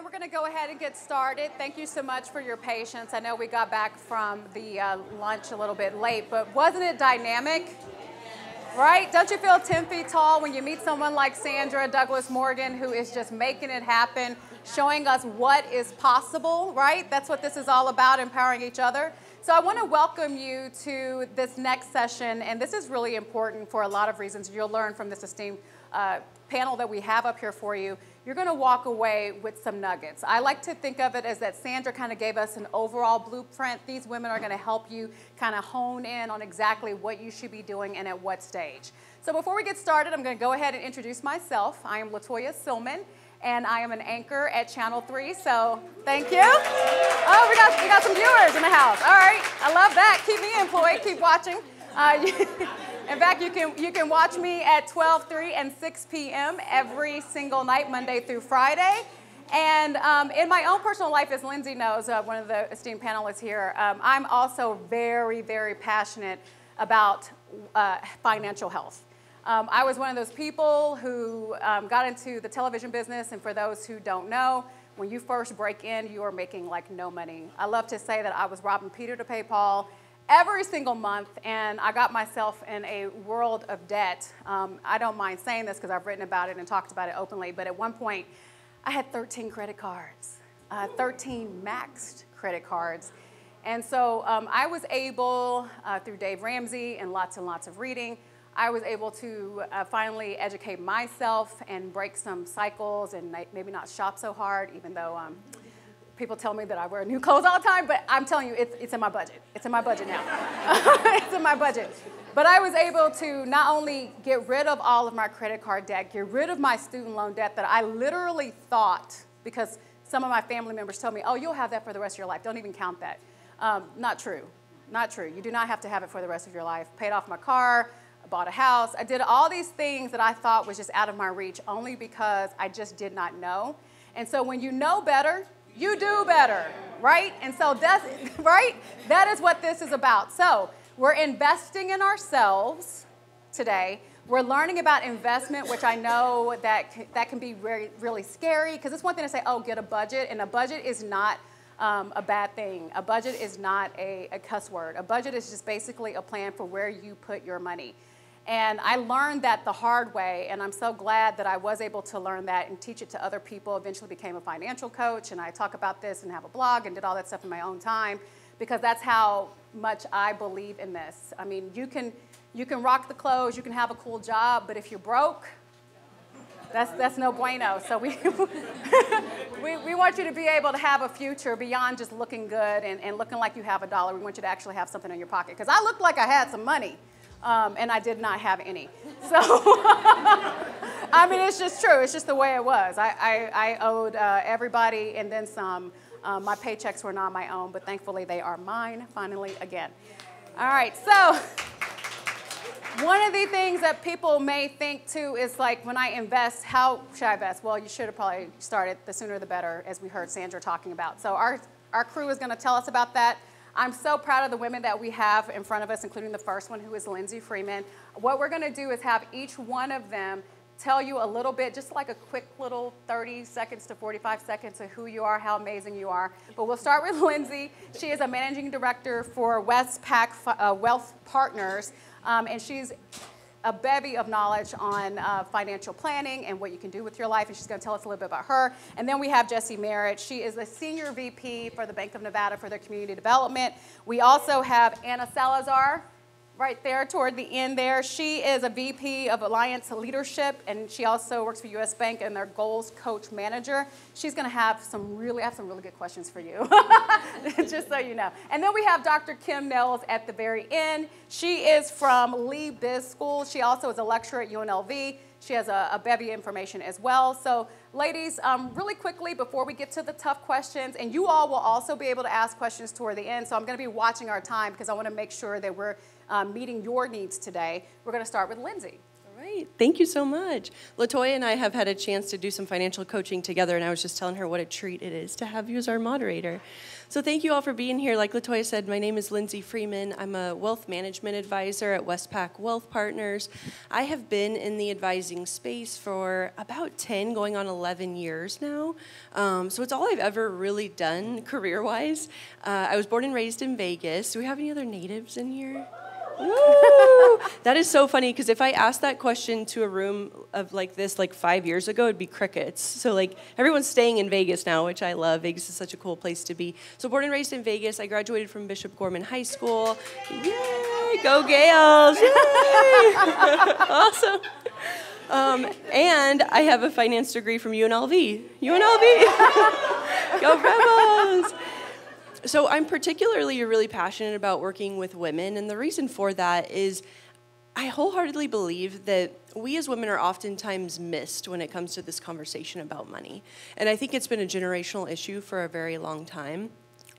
everyone. We're going to go ahead and get started. Thank you so much for your patience. I know we got back from the uh, lunch a little bit late, but wasn't it dynamic? Right? Don't you feel 10 feet tall when you meet someone like Sandra Douglas Morgan who is just making it happen, showing us what is possible, right? That's what this is all about, empowering each other. So I want to welcome you to this next session, and this is really important for a lot of reasons. You'll learn from this esteemed uh, panel that we have up here for you. You're going to walk away with some nuggets. I like to think of it as that Sandra kind of gave us an overall blueprint. These women are going to help you kind of hone in on exactly what you should be doing and at what stage. So before we get started, I'm going to go ahead and introduce myself. I am Latoya Silmon and I am an anchor at Channel 3, so thank you. Oh, we got, we got some viewers in the house. All right, I love that. Keep me employed, keep watching. Uh, in fact, you can, you can watch me at 12, 3, and 6 p.m. every single night, Monday through Friday. And um, in my own personal life, as Lynsey knows, uh, one of the esteemed panelists here, um, I'm also very, very passionate about uh, financial health. Um, I was one of those people who um, got into the television business, and for those who don't know, when you first break in, you are making like no money. I love to say that I was robbing Peter to pay Paul every single month, and I got myself in a world of debt. Um, I don't mind saying this because I've written about it and talked about it openly, but at one point, I had 13 credit cards, uh, 13 maxed credit cards. And so um, I was able, uh, through Dave Ramsey and lots and lots of reading, I was able to uh, finally educate myself and break some cycles and maybe not shop so hard, even though um, people tell me that I wear new clothes all the time, but I'm telling you, it's, it's in my budget. It's in my budget now. it's in my budget. But I was able to not only get rid of all of my credit card debt, get rid of my student loan debt that I literally thought, because some of my family members told me, oh, you'll have that for the rest of your life. Don't even count that. Um, not true. Not true. You do not have to have it for the rest of your life. Paid off my car, bought a house. I did all these things that I thought was just out of my reach only because I just did not know. And so when you know better, you do better, right? And so that's right? That is what this is about. So we're investing in ourselves today. We're learning about investment, which I know that that can be very, really scary because it's one thing to say, oh, get a budget, and a budget is not um, a bad thing. A budget is not a, a cuss word. A budget is just basically a plan for where you put your money. And I learned that the hard way, and I'm so glad that I was able to learn that and teach it to other people. Eventually became a financial coach, and I talk about this and have a blog and did all that stuff in my own time because that's how much I believe in this. I mean, you can, you can rock the clothes, you can have a cool job, but if you're broke, that's, that's no bueno. So we, we, we want you to be able to have a future beyond just looking good and, and looking like you have a dollar. We want you to actually have something in your pocket. Because I looked like I had some money um, and I did not have any. So, I mean, it's just true. It's just the way it was. I, I, I owed uh, everybody and then some. Um, my paychecks were not my own, but thankfully they are mine finally again. All right, so one of the things that people may think too is like when I invest, how should I invest? Well, you should have probably started the sooner the better, as we heard Sandra talking about. So our, our crew is going to tell us about that. I'm so proud of the women that we have in front of us, including the first one, who is Lynsey Freeman. What we're going to do is have each one of them tell you a little bit, just like a quick little 30 seconds to 45 seconds of who you are, how amazing you are. But we'll start with Lynsey. She is a managing director for WestPac uh, Wealth Partners, um, and she's a bevy of knowledge on uh, financial planning and what you can do with your life, and she's going to tell us a little bit about her. And then we have Jerrie Merritt. She is the Senior VP for the Bank of Nevada for their community development. We also have Ana Salazar right there toward the end there. She is a VP of Alliance Leadership, and she also works for U.S. Bank and their Goals Coach Manager. She's going to have some really, I have some really good questions for you, just so you know. And then we have Dr. Kim Nehls at the very end. She is from Lee Biz School. She also is a lecturer at UNLV. She has a, a bevy of information as well. So ladies, um, really quickly before we get to the tough questions, and you all will also be able to ask questions toward the end. So I'm going to be watching our time because I want to make sure that we're um, meeting your needs today. We're going to start with Lynsey. All right. Thank you so much. Latoya and I have had a chance to do some financial coaching together, and I was just telling her what a treat it is to have you as our moderator. So, thank you all for being here. Like Latoya said, my name is Lynsey Freeman. I'm a wealth management advisor at WestPac Wealth Partners. I have been in the advising space for about 10, going on 11 years now. Um, so, it's all I've ever really done career wise. Uh, I was born and raised in Vegas. Do we have any other natives in here? That is so funny because if I asked that question to a room of like this like five years ago, it'd be crickets. So like everyone's staying in Vegas now, which I love. Vegas is such a cool place to be. So born and raised in Vegas, I graduated from Bishop Gorman High School. Yay! Go Gaels! Yay! awesome. Um, and I have a finance degree from UNLV. UNLV! Go Rebels! So I'm particularly really passionate about working with women, and the reason for that is I wholeheartedly believe that we as women are oftentimes missed when it comes to this conversation about money. And I think it's been a generational issue for a very long time.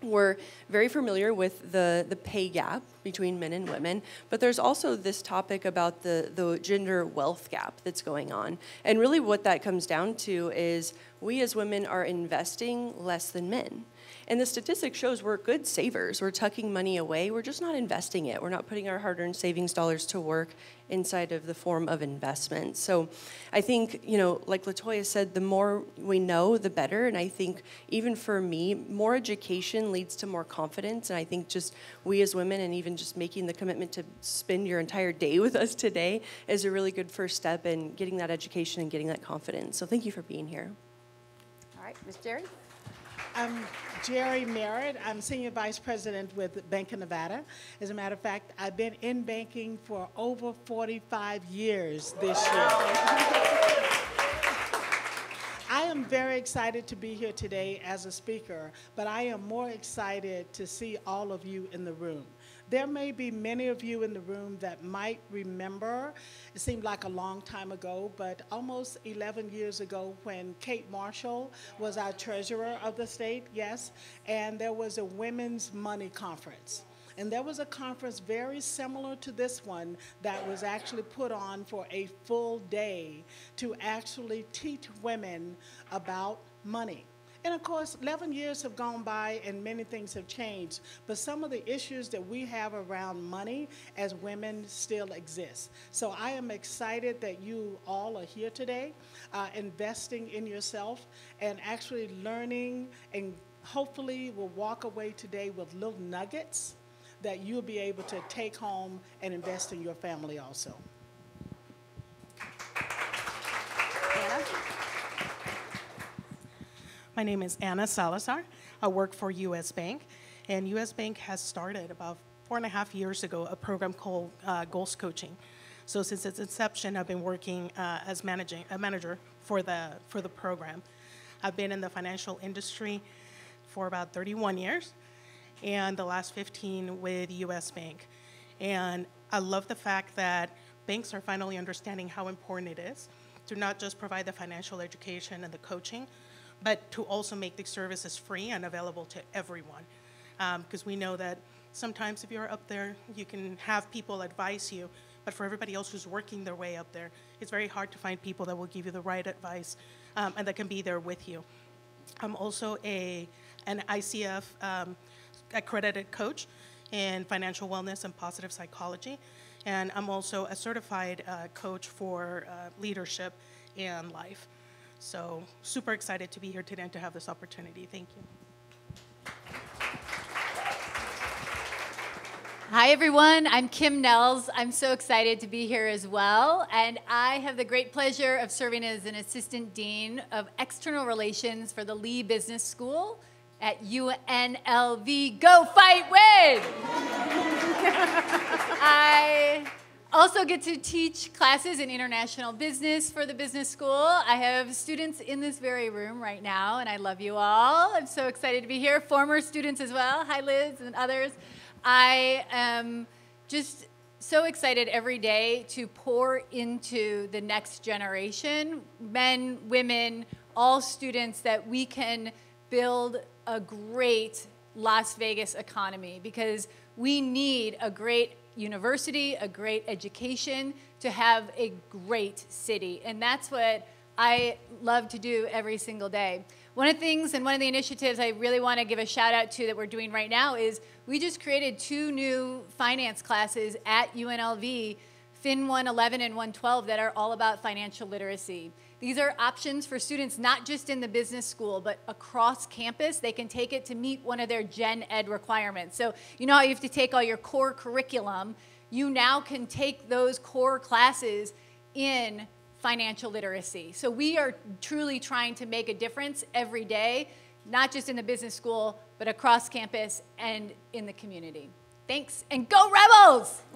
We're very familiar with the, the pay gap between men and women, but there's also this topic about the, the gender wealth gap that's going on. And really, what that comes down to is we as women are investing less than men. And the statistic shows we're good savers. We're tucking money away. We're just not investing it. We're not putting our hard earned savings dollars to work inside of the form of investment. So I think, you know, like Latoya said, the more we know, the better. And I think even for me, more education leads to more confidence. And I think just we as women and even just making the commitment to spend your entire day with us today is a really good first step in getting that education and getting that confidence. So thank you for being here. All right, Ms. Jerrie. I'm Jerrie Merritt. I'm Senior Vice President with Bank of Nevada. As a matter of fact, I've been in banking for over 45 years this year. I am very excited to be here today as a speaker, but I am more excited to see all of you in the room. There may be many of you in the room that might remember, it seemed like a long time ago, but almost 11 years ago when Kate Marshall was our treasurer of the state, yes, and there was a women's money conference. And there was a conference very similar to this one that was actually put on for a full day to actually teach women about money. And of course, 11 years have gone by and many things have changed. But some of the issues that we have around money as women still exist. So I am excited that you all are here today, uh, investing in yourself and actually learning and hopefully will walk away today with little nuggets that you'll be able to take home and invest in your family also. Ana? My name is Ana Salazar. I work for U.S. Bank, and U.S. Bank has started about four and a half years ago a program called uh, Goals Coaching. So since its inception, I've been working uh, as managing a manager for the for the program. I've been in the financial industry for about 31 years, and the last 15 with U.S. Bank. And I love the fact that banks are finally understanding how important it is to not just provide the financial education and the coaching, but to also make the services free and available to everyone. Because um, we know that sometimes if you're up there, you can have people advise you, but for everybody else who's working their way up there, it's very hard to find people that will give you the right advice um, and that can be there with you. I'm also a an ICF um, accredited coach in financial wellness and positive psychology, and I'm also a certified uh, coach for uh, leadership and life. So super excited to be here today and to have this opportunity. Thank you. Hi, everyone. I'm Kim Nehls. I'm so excited to be here as well. And I have the great pleasure of serving as an assistant dean of external relations for the Lee Business School at UNLV. Go fight win! I also get to teach classes in international business for the business school. I have students in this very room right now, and I love you all. I'm so excited to be here. Former students as well. Hi, Liz and others. I am just so excited every day to pour into the next generation, men, women, all students, that we can build a great Las Vegas economy because we need a great university, a great education to have a great city. And that's what I love to do every single day. One of the things and one of the initiatives I really want to give a shout out to that we're doing right now is we just created two new finance classes at UNLV, Fin 111 and 112, that are all about financial literacy. These are options for students not just in the business school, but across campus. They can take it to meet one of their gen ed requirements. So, you know how you have to take all your core curriculum? You now can take those core classes in financial literacy. So, we are truly trying to make a difference every day, not just in the business school, but across campus and in the community. Thanks, and go Rebels!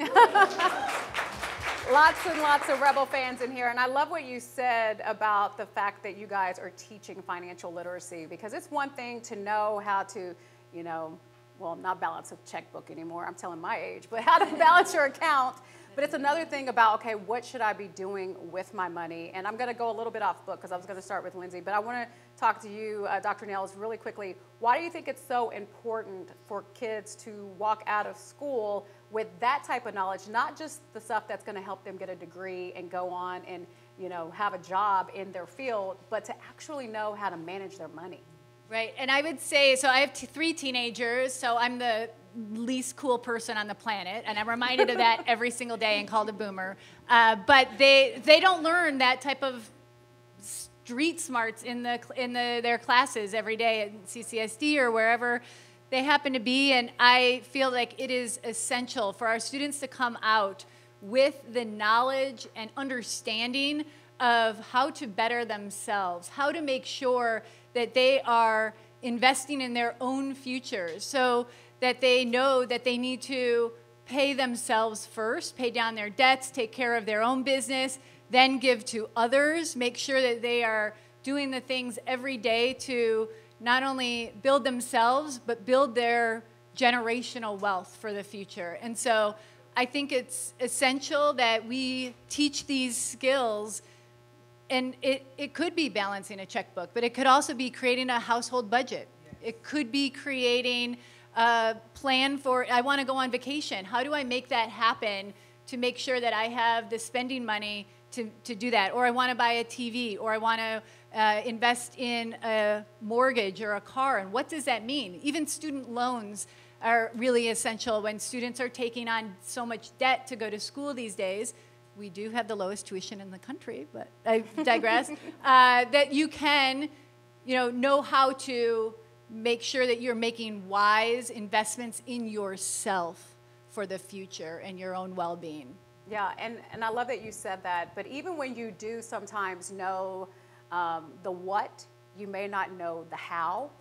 Lots and lots of Rebel fans in here. And I love what you said about the fact that you guys are teaching financial literacy because it's one thing to know how to, you know, well, not balance a checkbook anymore. I'm telling my age, but how to balance your account. But it's another thing about, okay, what should I be doing with my money? And I'm going to go a little bit off book because I was going to start with Lynsey, but I want to talk to you, uh, Dr. Nehls, really quickly. Why do you think it's so important for kids to walk out of school with that type of knowledge, not just the stuff that's going to help them get a degree and go on and you know have a job in their field, but to actually know how to manage their money? Right, and I would say so. I have three teenagers, so I'm the least cool person on the planet, and I'm reminded of that every single day and called a boomer. Uh, but they they don't learn that type of street smarts in the in the their classes every day at CCSD or wherever they happen to be. And I feel like it is essential for our students to come out with the knowledge and understanding of how to better themselves, how to make sure that they are investing in their own futures so that they know that they need to pay themselves first, pay down their debts, take care of their own business, then give to others, make sure that they are doing the things every day to not only build themselves, but build their generational wealth for the future. And so I think it's essential that we teach these skills. And it, it could be balancing a checkbook, but it could also be creating a household budget. It could be creating a plan for, I want to go on vacation. How do I make that happen to make sure that I have the spending money to, to do that? Or I want to buy a TV, or I want to uh, invest in a mortgage or a car. And what does that mean? Even student loans are really essential when students are taking on so much debt to go to school these days. We do have the lowest tuition in the country, but I digress. uh, that you can, you know, know how to make sure that you're making wise investments in yourself for the future and your own well-being. Yeah, and, and I love that you said that. But even when you do sometimes know um, the what, you may not know the how.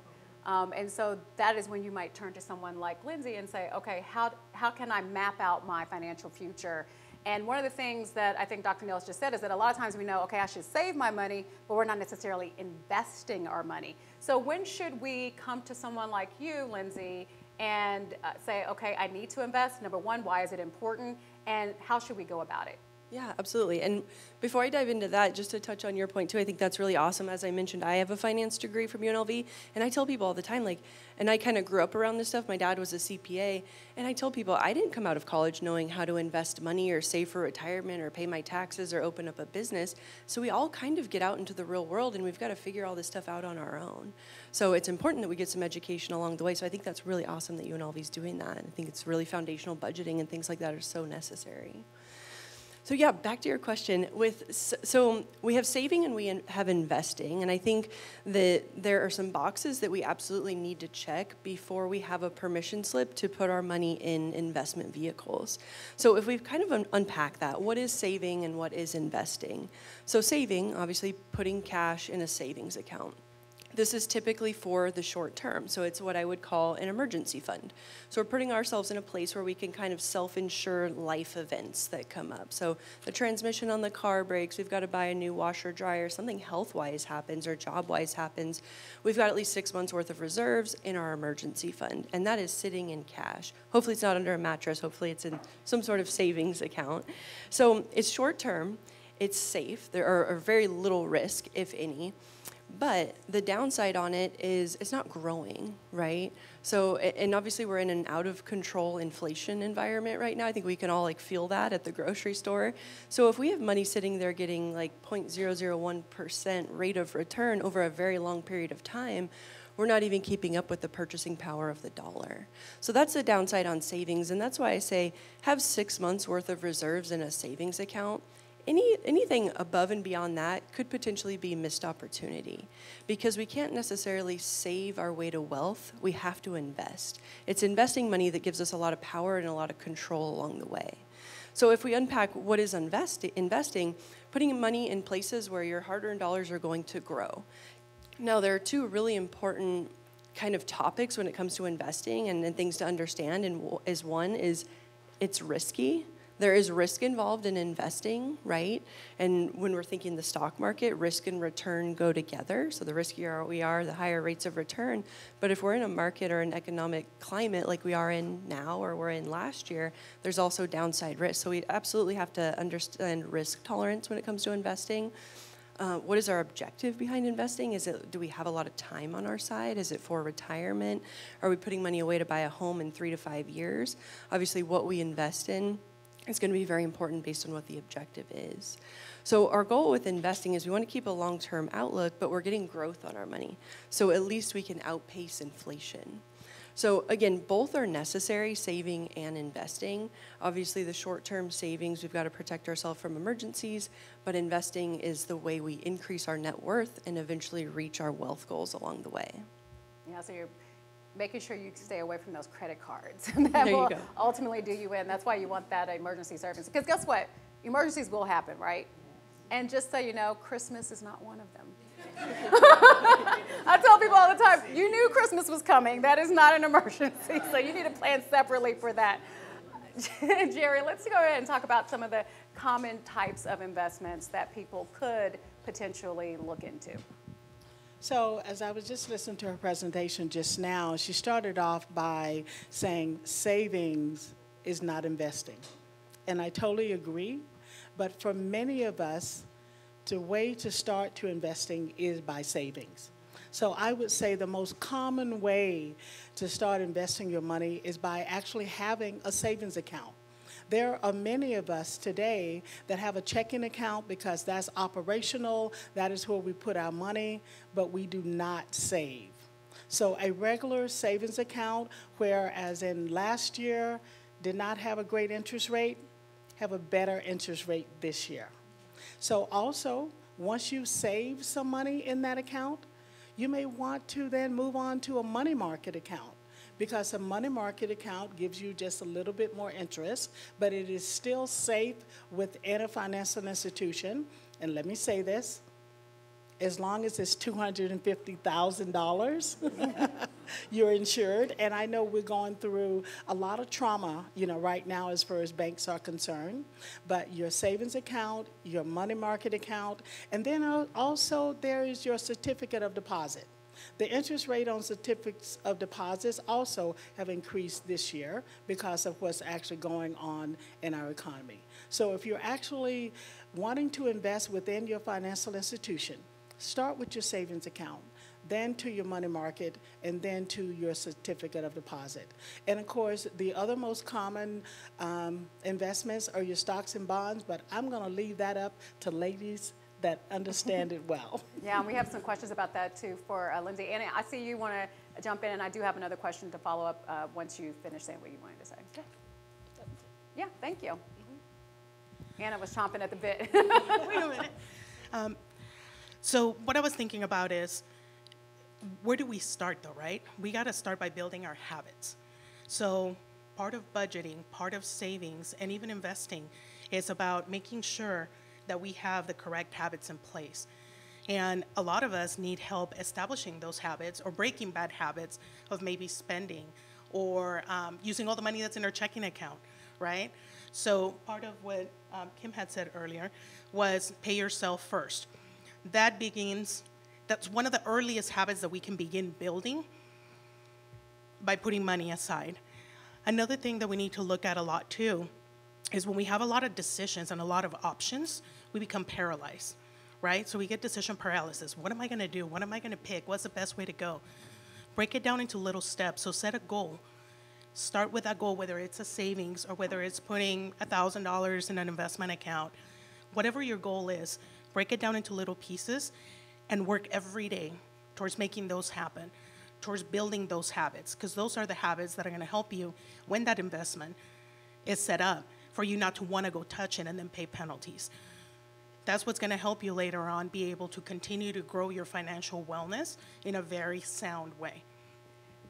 Um, and so that is when you might turn to someone like Lynsey and say, okay, how, how can I map out my financial future? And one of the things that I think Dr. Nehls just said is that a lot of times we know, okay, I should save my money, but we're not necessarily investing our money. So when should we come to someone like you, Lynsey, and uh, say, okay, I need to invest? Number one, why is it important? And how should we go about it? Yeah, absolutely. And before I dive into that, just to touch on your point too, I think that's really awesome. As I mentioned, I have a finance degree from UNLV, and I tell people all the time, like, and I kind of grew up around this stuff. My dad was a CPA, and I tell people I didn't come out of college knowing how to invest money or save for retirement or pay my taxes or open up a business. So we all kind of get out into the real world, and we've got to figure all this stuff out on our own. So it's important that we get some education along the way. So I think that's really awesome that UNLV is doing that. I think it's really foundational budgeting and things like that are so necessary. So yeah, back to your question. With so we have saving and we have investing, and I think that there are some boxes that we absolutely need to check before we have a permission slip to put our money in investment vehicles. So if we've kind of un- unpacked that, what is saving and what is investing? So saving, obviously, putting cash in a savings account. This is typically for the short term, so it's what I would call an emergency fund. So we're putting ourselves in a place where we can kind of self insure life events that come up. So the transmission on the car breaks, we've got to buy a new washer dryer, something health wise happens or job wise happens. We've got at least six months worth of reserves in our emergency fund, and that is sitting in cash. Hopefully, it's not under a mattress, hopefully, it's in some sort of savings account. So it's short term, it's safe, there are very little risk, if any But the downside on it is it's not growing, right? So, and obviously we're in an out of control inflation environment right now. I think we can all like feel that at the grocery store. So if we have money sitting there getting like 0.001% rate of return over a very long period of time, we're not even keeping up with the purchasing power of the dollar. So that's the downside on savings, and that's why I say have six months worth of reserves in a savings account any, anything above and beyond that could potentially be missed opportunity because we can't necessarily save our way to wealth. We have to invest. It's investing money that gives us a lot of power and a lot of control along the way. So if we unpack what is invest, investing, putting money in places where your hard-earned dollars are going to grow. Now there are two really important kind of topics when it comes to investing and, and things to understand. And is one is it's risky there is risk involved in investing, right? And when we're thinking the stock market, risk and return go together. So the riskier we are, the higher rates of return. But if we're in a market or an economic climate like we are in now or we're in last year, there's also downside risk. So we absolutely have to understand risk tolerance when it comes to investing. Uh, what is our objective behind investing? Is it do we have a lot of time on our side? Is it for retirement? Are we putting money away to buy a home in three to five years? Obviously, what we invest in is going to be very important based on what the objective is. So our goal with investing is we want to keep a long-term outlook, but we're getting growth on our money. So at least we can outpace inflation. So again, both are necessary, saving and investing. Obviously, the short-term savings, we've got to protect ourselves from emergencies, but investing is the way we increase our net worth and eventually reach our wealth goals along the way. Yeah, so you're making sure you stay away from those credit cards. that will ultimately do you in. That's why you want that emergency service. Because guess what? Emergencies will happen, right? And just so you know, Christmas is not one of them. I tell people all the time, you knew Christmas was coming. That is not an emergency. So you need to plan separately for that. Jerrie, let's go ahead and talk about some of the common types of investments that people could potentially look into. So, as I was just listening to her presentation just now, she started off by saying savings is not investing. And I totally agree. But for many of us, the way to start to investing is by savings. So I would say the most common way to start investing your money is by actually having a savings account. There are many of us today that have a checking account because that's operational, that is where we put our money, but we do not save. So a regular savings account, whereas in last year did not have a great interest rate, have a better interest rate this year. So also, once you save some money in that account, you may want to then move on to a money market account because a money market account gives you just a little bit more interest, but it is still safe within a financial institution. And let me say this as long as it's $250,000, you're insured. And I know we're going through a lot of trauma, you know, right now as far as banks are concerned. But your savings account, your money market account, and then also there is your certificate of deposit. The interest rate on certificates of deposits also have increased this year because of what's actually going on in our economy. So if you're actually wanting to invest within your financial institution, start with your savings account then to your money market, and then to your certificate of deposit. And of course, the other most common um, investments are your stocks and bonds, but I'm going to leave that up to ladies that understand it well. Yeah, and we have some questions about that too for uh, Lynsey. Ana, I see you want to jump in, and I do have another question to follow up uh, once you finish saying what you wanted to say. Okay. Yeah, thank you. Mm-hmm. Ana was chomping at the bit. Wait a minute. Um, so what I was thinking about is, where do we start though, right? We got to start by building our habits. So part of budgeting, part of savings, and even investing is about making sure that we have the correct habits in place. And a lot of us need help establishing those habits or breaking bad habits of maybe spending or um, using all the money that's in our checking account, right? So, part of what um, Kim had said earlier was pay yourself first. That begins, that's one of the earliest habits that we can begin building by putting money aside. Another thing that we need to look at a lot too is when we have a lot of decisions and a lot of options, we become paralyzed, right? So we get decision paralysis. What am I going to do? What am I going to pick? What's the best way to go? Break it down into little steps. So set a goal. Start with that goal, whether it's a savings or whether it's putting $1,000 in an investment account. Whatever your goal is, break it down into little pieces and work every day towards making those happen, towards building those habits, because those are the habits that are going to help you when that investment is set up for you not to want to go touch it and then pay penalties. That's what's going to help you later on be able to continue to grow your financial wellness in a very sound way.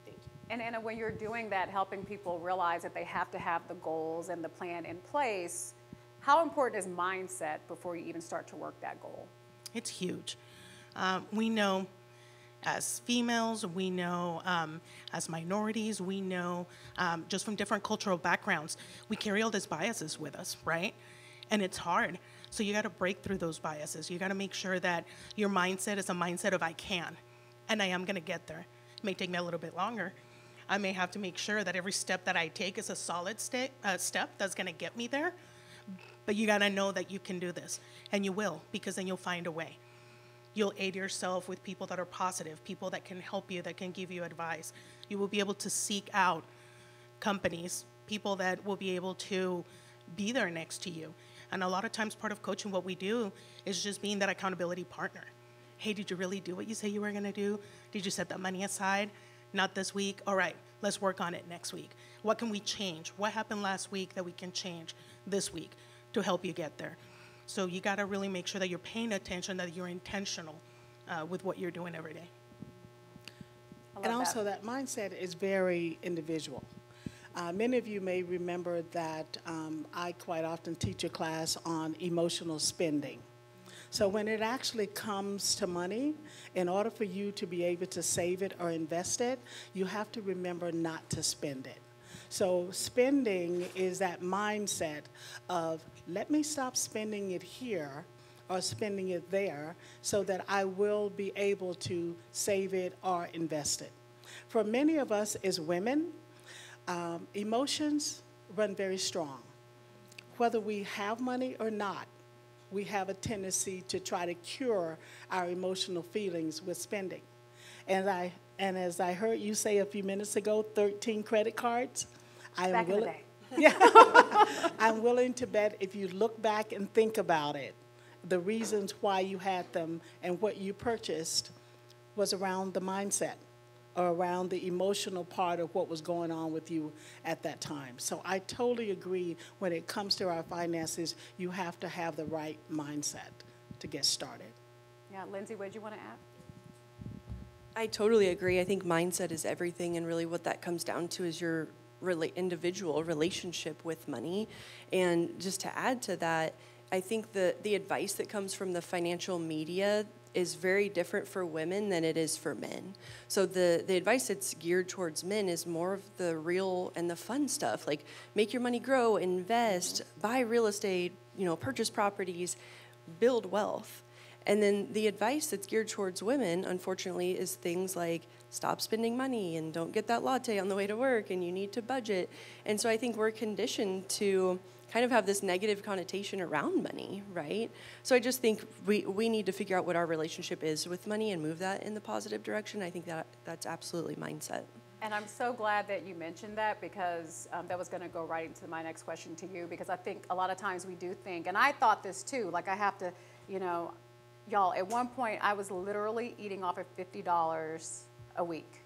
Thank you. And Ana, when you're doing that, helping people realize that they have to have the goals and the plan in place, how important is mindset before you even start to work that goal? It's huge. Um, we know as females, we know um, as minorities, we know um, just from different cultural backgrounds, we carry all these biases with us, right? And it's hard. So you got to break through those biases. You got to make sure that your mindset is a mindset of I can, and I am going to get there. It may take me a little bit longer. I may have to make sure that every step that I take is a solid sta- uh, step that's going to get me there. But you got to know that you can do this, and you will, because then you'll find a way. You'll aid yourself with people that are positive, people that can help you, that can give you advice. You will be able to seek out companies, people that will be able to be there next to you. And a lot of times, part of coaching, what we do is just being that accountability partner. Hey, did you really do what you say you were going to do? Did you set that money aside? Not this week? All right, let's work on it next week. What can we change? What happened last week that we can change this week to help you get there? So you got to really make sure that you're paying attention, that you're intentional uh, with what you're doing every day. And also, that. that mindset is very individual. Uh, many of you may remember that um, I quite often teach a class on emotional spending. So, when it actually comes to money, in order for you to be able to save it or invest it, you have to remember not to spend it. So, spending is that mindset of let me stop spending it here or spending it there so that I will be able to save it or invest it. For many of us as women, um, emotions run very strong. Whether we have money or not, we have a tendency to try to cure our emotional feelings with spending. And I and as I heard you say a few minutes ago, 13 credit cards. I am willing. Yeah, I'm willing to bet if you look back and think about it, the reasons why you had them and what you purchased was around the mindset or around the emotional part of what was going on with you at that time. So I totally agree when it comes to our finances, you have to have the right mindset to get started. Yeah, Lynsey, what did you want to add? I totally agree. I think mindset is everything, and really what that comes down to is your rela- individual relationship with money. And just to add to that, I think the, the advice that comes from the financial media is very different for women than it is for men. So the, the advice that's geared towards men is more of the real and the fun stuff, like make your money grow, invest, buy real estate, you know, purchase properties, build wealth. And then the advice that's geared towards women, unfortunately, is things like stop spending money and don't get that latte on the way to work and you need to budget. And so I think we're conditioned to kind of have this negative connotation around money, right? So I just think we, we need to figure out what our relationship is with money and move that in the positive direction. I think that that's absolutely mindset. And I'm so glad that you mentioned that because um, that was going to go right into my next question to you because I think a lot of times we do think, and I thought this too, like I have to, you know, y'all, at one point I was literally eating off of $50 a week.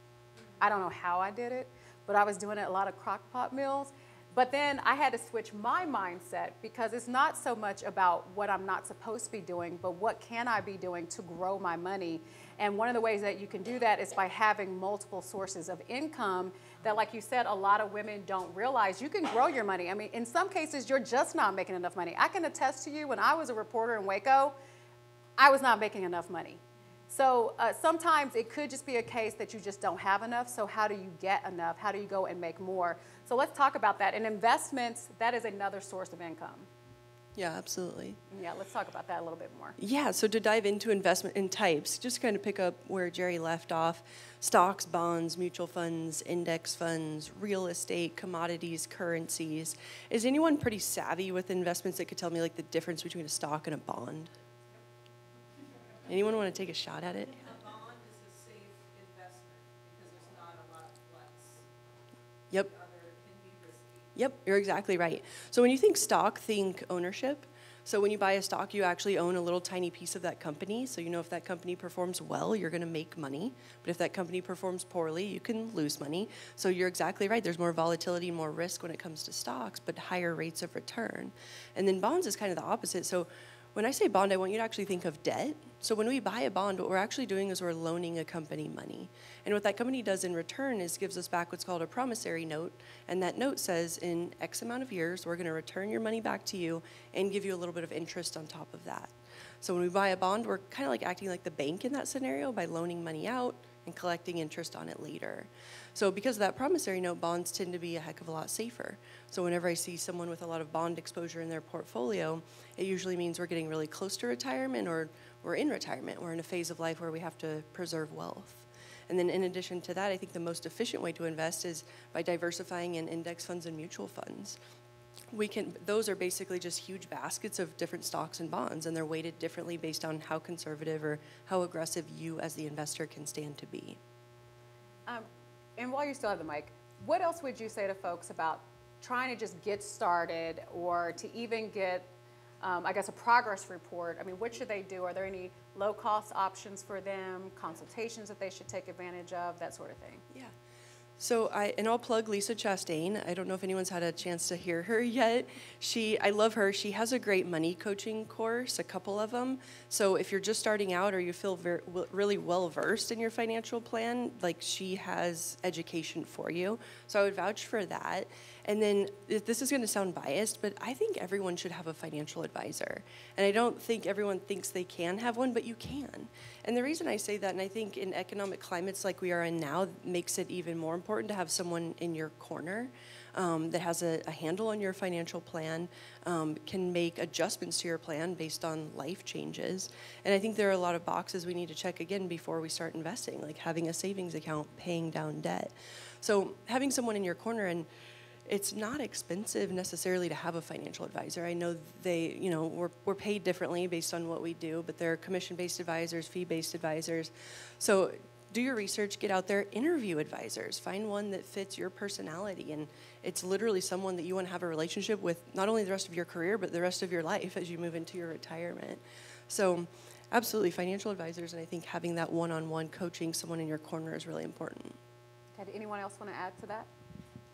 I don't know how I did it, but I was doing a lot of crock pot meals but then I had to switch my mindset because it's not so much about what I'm not supposed to be doing, but what can I be doing to grow my money. And one of the ways that you can do that is by having multiple sources of income that, like you said, a lot of women don't realize you can grow your money. I mean, in some cases, you're just not making enough money. I can attest to you when I was a reporter in Waco, I was not making enough money. So uh, sometimes it could just be a case that you just don't have enough. So how do you get enough? How do you go and make more? So let's talk about that. And investments, that is another source of income. Yeah, absolutely. Yeah, let's talk about that a little bit more. Yeah, so to dive into investment in types, just kind of pick up where Jerrie left off stocks, bonds, mutual funds, index funds, real estate, commodities, currencies. Is anyone pretty savvy with investments that could tell me like the difference between a stock and a bond? Anyone want to take a shot at it? Yep. Yep, you're exactly right. So when you think stock, think ownership. So when you buy a stock, you actually own a little tiny piece of that company. So you know if that company performs well, you're going to make money. But if that company performs poorly, you can lose money. So you're exactly right. There's more volatility, more risk when it comes to stocks, but higher rates of return. And then bonds is kind of the opposite. So when I say bond, I want you to actually think of debt. So when we buy a bond, what we're actually doing is we're loaning a company money. And what that company does in return is gives us back what's called a promissory note. And that note says in X amount of years, we're going to return your money back to you and give you a little bit of interest on top of that. So when we buy a bond, we're kind of like acting like the bank in that scenario by loaning money out and collecting interest on it later. So because of that promissory note, bonds tend to be a heck of a lot safer. So whenever I see someone with a lot of bond exposure in their portfolio, it usually means we're getting really close to retirement or we're in retirement. We're in a phase of life where we have to preserve wealth. And then in addition to that, I think the most efficient way to invest is by diversifying in index funds and mutual funds. We can those are basically just huge baskets of different stocks and bonds and they're weighted differently based on how conservative or how aggressive you as the investor can stand to be. Um, and while you still have the mic, what else would you say to folks about trying to just get started or to even get, um, I guess, a progress report? I mean, what should they do? Are there any low cost options for them, consultations that they should take advantage of, that sort of thing? Yeah. So I and I'll plug Lisa Chastain. I don't know if anyone's had a chance to hear her yet. She I love her. She has a great money coaching course, a couple of them. So if you're just starting out or you feel very, really well versed in your financial plan, like she has education for you. So I would vouch for that. And then this is going to sound biased, but I think everyone should have a financial advisor. And I don't think everyone thinks they can have one, but you can. And the reason I say that, and I think in economic climates like we are in now, makes it even more important to have someone in your corner. Um, that has a, a, handle on your financial plan, um, can make adjustments to your plan based on life changes. And I think there are a lot of boxes we need to check again before we start investing, like having a savings account, paying down debt. So having someone in your corner and it's not expensive necessarily to have a financial advisor. I know they, you know, we're, we're paid differently based on what we do, but there are commission based advisors, fee based advisors. So do your research, get out there, interview advisors, find one that fits your personality. And it's literally someone that you want to have a relationship with not only the rest of your career, but the rest of your life as you move into your retirement. So, absolutely, financial advisors, and I think having that one on one coaching, someone in your corner, is really important. Okay, anyone else want to add to that?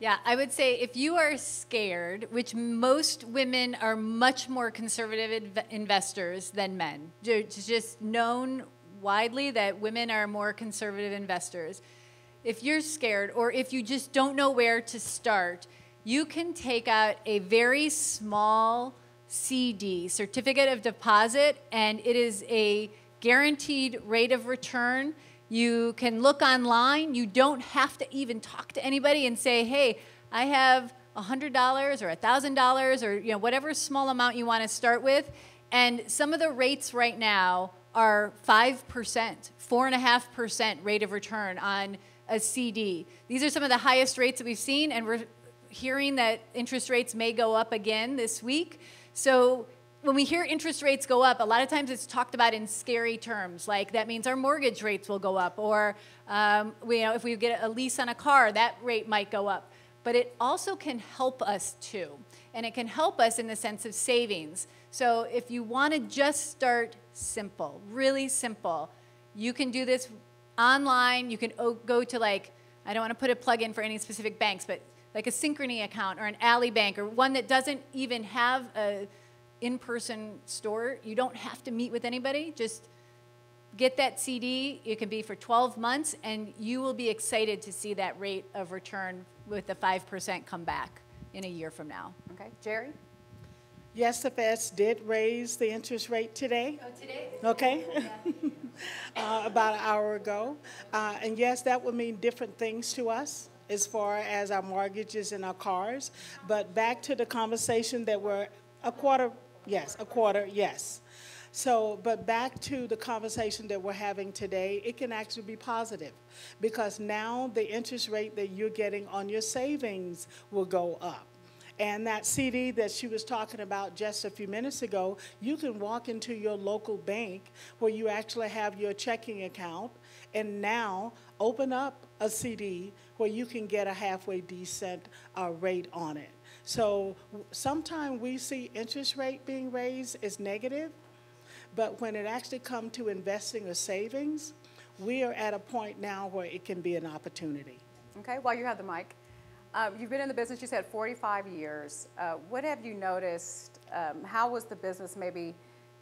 Yeah, I would say if you are scared, which most women are much more conservative inv- investors than men, it's just known widely that women are more conservative investors. If you're scared or if you just don't know where to start, you can take out a very small CD, certificate of deposit, and it is a guaranteed rate of return you can look online. You don't have to even talk to anybody and say, hey, I have $100 or $1,000 or you know, whatever small amount you want to start with. And some of the rates right now are 5%, 4.5% rate of return on a CD. These are some of the highest rates that we've seen, and we're hearing that interest rates may go up again this week. So when we hear interest rates go up, a lot of times it's talked about in scary terms, like that means our mortgage rates will go up, or um, we, you know, if we get a lease on a car, that rate might go up. But it also can help us too, and it can help us in the sense of savings. So if you want to just start simple, really simple, you can do this online. You can go to like, I don't want to put a plug in for any specific banks, but like a Synchrony account or an Ally Bank or one that doesn't even have a in-person store. You don't have to meet with anybody. Just get that CD. It can be for 12 months, and you will be excited to see that rate of return with the 5% come back in a year from now. Okay, Jerrie? Yes, the Fed did raise the interest rate today. Oh, today? Okay. uh, about an hour ago. Uh, and yes, that would mean different things to us as far as our mortgages and our cars. But back to the conversation that we're a quarter Yes, a quarter, yes. So, but back to the conversation that we're having today, it can actually be positive because now the interest rate that you're getting on your savings will go up. And that CD that she was talking about just a few minutes ago, you can walk into your local bank where you actually have your checking account and now open up a CD where you can get a halfway decent uh, rate on it. So sometimes we see interest rate being raised as negative, but when it actually comes to investing or savings, we are at a point now where it can be an opportunity. Okay, while you have the mic, um, you've been in the business, you said 45 years. Uh, what have you noticed? Um, how was the business maybe,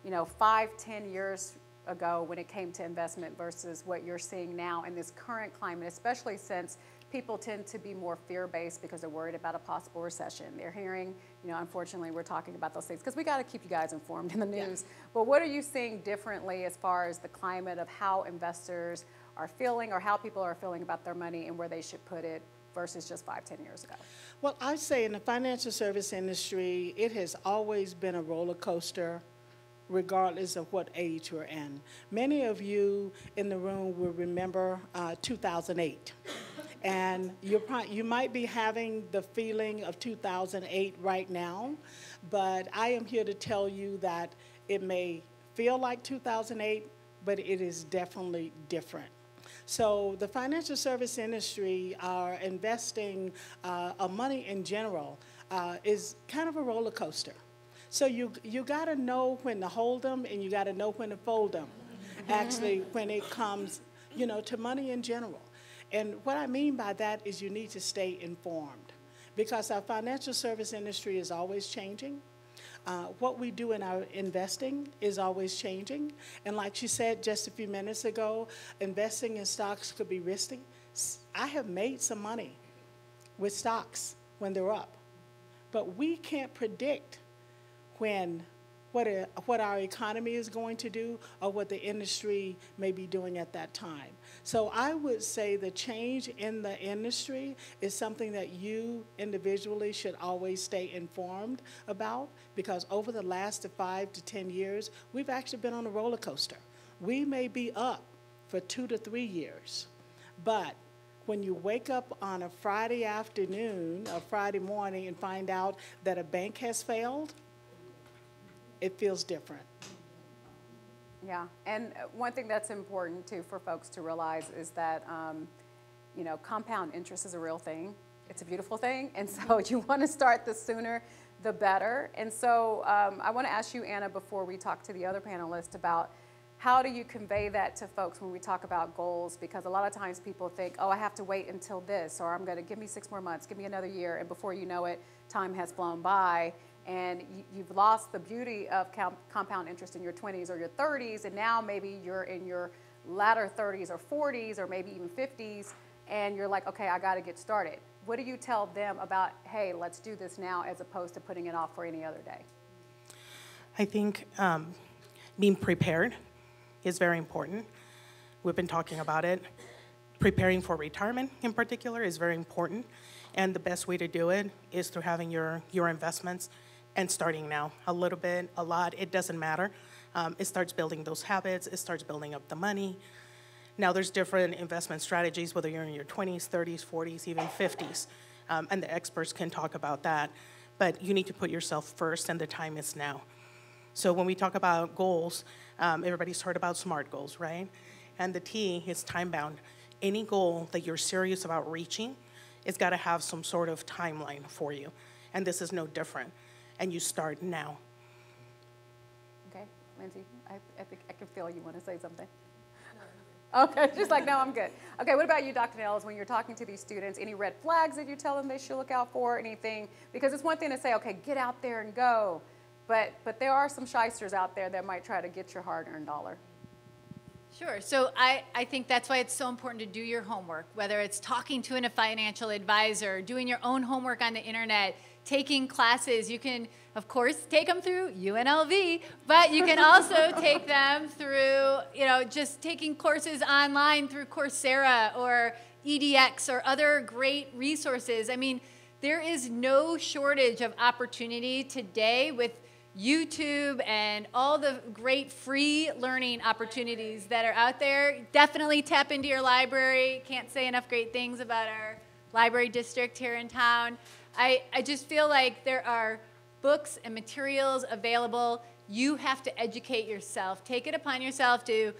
you know, five, 10 years ago when it came to investment versus what you're seeing now in this current climate, especially since people tend to be more fear-based because they're worried about a possible recession. They're hearing, you know, unfortunately, we're talking about those things because we got to keep you guys informed in the news. Yeah. But what are you seeing differently as far as the climate of how investors are feeling or how people are feeling about their money and where they should put it versus just five, ten years ago? Well, I say in the financial service industry, it has always been a roller coaster regardless of what age you're in. Many of you in the room will remember uh, 2008. And you're you might be having the feeling of 2008 right now, but I am here to tell you that it may feel like 2008, but it is definitely different. So the financial service industry, our investing, uh, our money in general, uh, is kind of a roller coaster. So you you got to know when to hold them and you got to know when to fold them. Actually, when it comes, you know, to money in general. And what I mean by that is you need to stay informed because our financial service industry is always changing. Uh, what we do in our investing is always changing. And like she said just a few minutes ago, investing in stocks could be risky. I have made some money with stocks when they're up. But we can't predict when what, a, what our economy is going to do or what the industry may be doing at that time. So I would say the change in the industry is something that you individually should always stay informed about because over the last five to 10 years, we've actually been on a roller coaster. We may be up for two to three years, but when you wake up on a Friday afternoon or Friday morning and find out that a bank has failed, it feels different. Yeah, and one thing that's important too for folks to realize is that, um, you know, compound interest is a real thing. It's a beautiful thing, and so you want to start the sooner the better. And so um, I want to ask you, Ana, before we talk to the other panelists about how do you convey that to folks when we talk about goals? Because a lot of times people think, oh, I have to wait until this, or I'm going to give me six more months, give me another year, and before you know it, time has flown by and you've lost the beauty of compound interest in your 20s or your 30s, and now maybe you're in your latter 30s or 40s or maybe even 50s, and you're like, okay, I got to get started. What do you tell them about, hey, let's do this now as opposed to putting it off for any other day? I think um, being prepared is very important. We've been talking about it. Preparing for retirement in particular is very important. And the best way to do it is through having your, your investments and starting now. A little bit, a lot, it doesn't matter. Um, it starts building those habits, it starts building up the money. Now, there's different investment strategies, whether you're in your 20s, 30s, 40s, even 50s, um, and the experts can talk about that. But you need to put yourself first, and the time is now. So, when we talk about goals, um, everybody's heard about SMART goals, right? And the T is time bound. Any goal that you're serious about reaching, it's got to have some sort of timeline for you. And this is no different and you start now. Okay, Lynsey, I, I think I can feel you want to say something. Okay, just like, no, I'm good. Okay, what about you, Dr. Nehls, when you're talking to these students, any red flags that you tell them they should look out for, anything? Because it's one thing to say, okay, get out there and go, but, but there are some shysters out there that might try to get your hard-earned dollar. Sure. So I, I think that's why it's so important to do your homework, whether it's talking to a financial advisor, doing your own homework on the internet, taking classes. You can, of course, take them through UNLV, but you can also take them through, you know, just taking courses online through Coursera or edX or other great resources. I mean, there is no shortage of opportunity today with YouTube and all the great free learning opportunities that are out there. Definitely tap into your library. Can't say enough great things about our library district here in town. I, I just feel like there are books and materials available. You have to educate yourself. Take it upon yourself to,